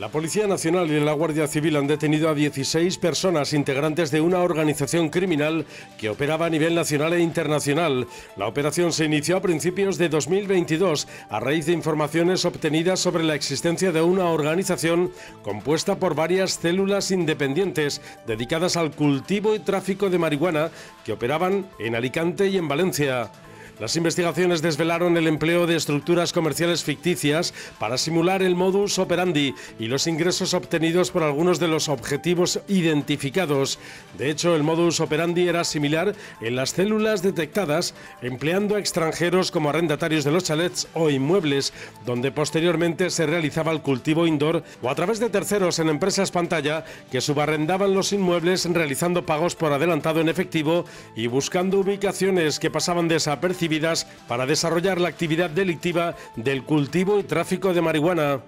La Policía Nacional y la Guardia Civil han detenido a 16 personas integrantes de una organización criminal que operaba a nivel nacional e internacional. La operación se inició a principios de 2022 a raíz de informaciones obtenidas sobre la existencia de una organización compuesta por varias células independientes dedicadas al cultivo y tráfico de marihuana que operaban en Alicante y en Valencia. Las investigaciones desvelaron el empleo de estructuras comerciales ficticias para simular el modus operandi y los ingresos obtenidos por algunos de los objetivos identificados. De hecho, el modus operandi era similar en las células detectadas, empleando a extranjeros como arrendatarios de los chalets o inmuebles, donde posteriormente se realizaba el cultivo indoor o a través de terceros en empresas pantalla que subarrendaban los inmuebles realizando pagos por adelantado en efectivo y buscando ubicaciones que pasaban desapercibidas para desarrollar la actividad delictiva del cultivo y tráfico de marihuana.